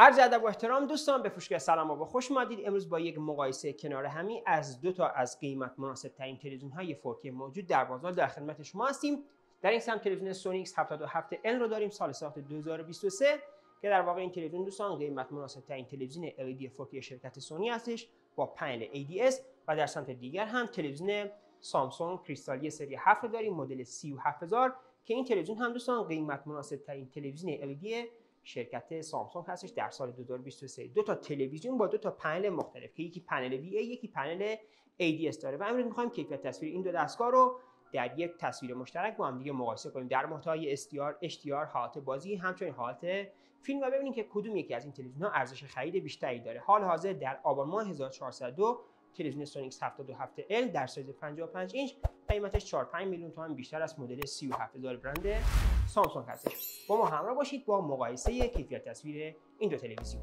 عرض ادب و احترام دوستان به فروشگاه سلام آبا خوش اومدید. امروز با یک مقایسه کنار همی از دو تا از قیمت مناسب ترین تلویزیون های 4K موجود در بازار در خدمت شما هستیم. در این سمت تلویزیون سونی X77L رو داریم سال ساخت 2023 که در واقع این تلویزیون دوستان قیمت مناسب ترین تلویزیون LED 4K شرکت سونی هستش با پنل ADS و در سمت دیگر هم تلویزیون سامسونگ کریستالی سری 7 رو داریم مدل 37000 که این تلویزیون هم دوستان قیمت مناسب ترین تلویزیون LED شرکت سامسونگ هستش در سال 2023 دو تا تلویزیون با دو تا پنل مختلف که یکی پنل VA یکی پنل ADS داره. و امروز می‌خوایم کیفیت تصویر این دو دستگاه رو در یک تصویر مشترک با هم دیگه مقایسه کنیم. در محتوای SDR, HDR، حالت بازی همچنین حالت فیلم و ببینیم که کدوم یکی از این تلویزیون ها ارزش خرید بیشتری داره. حال حاضر در آبان ماه 1402 تلویزیون سونی X77L در سایز 55 اینچ قیمتش 4 5 میلیون تومان بیشتر از مدل 37000 برند سامسونگ هستش. با ما همراه باشید با مقایسه کیفیت تصویر این دو تلویزیون.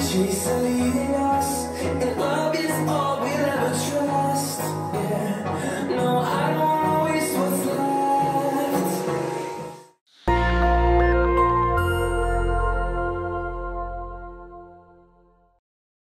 She's leading us